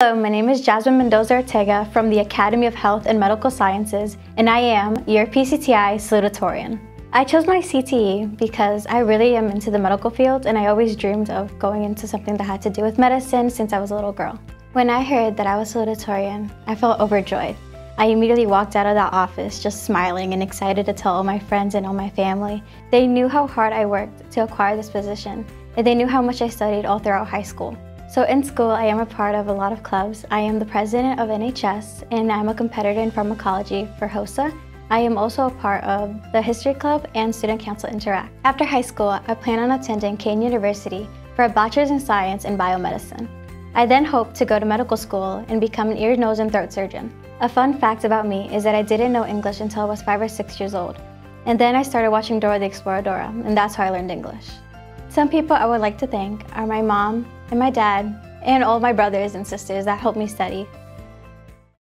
Hello, my name is Jazmin Mendoza Ortega from the Academy of Health and Medical Sciences, and I am your PCTI salutatorian. I chose my CTE because I really am into the medical field and I always dreamed of going into something that had to do with medicine since I was a little girl. When I heard that I was salutatorian, I felt overjoyed. I immediately walked out of that office just smiling and excited to tell all my friends and all my family. They knew how hard I worked to acquire this position, and they knew how much I studied all throughout high school. So in school, I am a part of a lot of clubs. I am the president of NHS and I'm a competitor in pharmacology for HOSA. I am also a part of the History Club and Student Council Interact. After high school, I plan on attending Kean University for a bachelor's in science in biomedicine. I then hope to go to medical school and become an ear, nose, and throat surgeon. A fun fact about me is that I didn't know English until I was five or six years old. And then I started watching Dora the Exploradora, and that's how I learned English. Some people I would like to thank are my mom and my dad and all my brothers and sisters that helped me study.